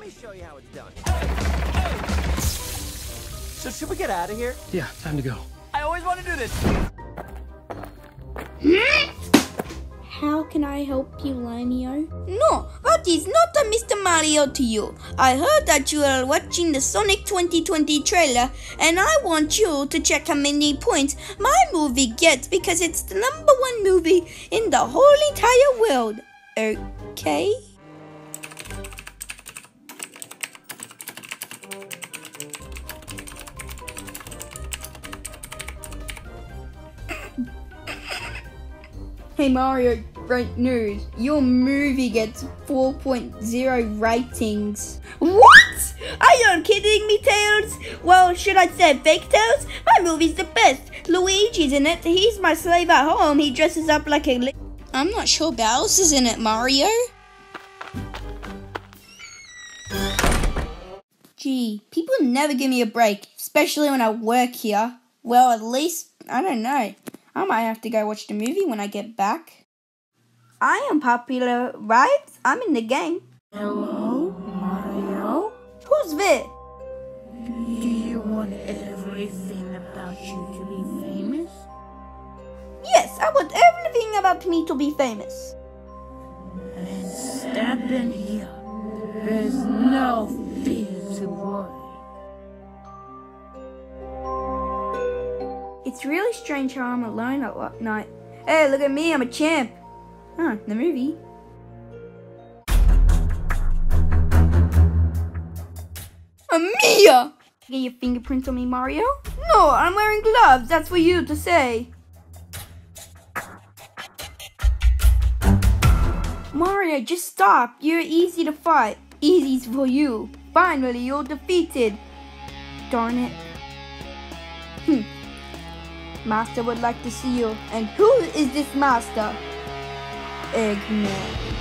me show you how it's done. So should we get out of here? Yeah, time to go. I always want to do this. How can I help you, Lanio? No, that is not a Mr. Mario to you. I heard that you are watching the Sonic 2020 trailer, and I want you to check how many points my movie gets because it's the number one movie in the whole entire world. Okay? Hey Mario, great news. Your movie gets 4.0 ratings. What? Are you kidding me, Tails? Well, should I say fake Tails? My movie's the best. Luigi's in it. He's my slave at home. He dresses up like a. I'm not sure Bowser's in it, Mario. Gee, people never give me a break, especially when I work here. Well, at least, I don't know. I might have to go watch the movie when I get back. I am popular, right? I'm in the gang. Hello, Mario? Who's there? Do you want everything about you to be famous? Yes, I want everything about me to be famous. Then step in here. There's no fear to worry. It's really strange how I'm alone at night. Hey, look at me, I'm a champ. Huh, the movie. Amia! Get your fingerprints on me, Mario? No, I'm wearing gloves. That's for you to say. Mario, just stop. You're easy to fight. Easy's for you. Finally, you're defeated. Darn it. Hmm. Master would like to see you. And who is this master? Eggman.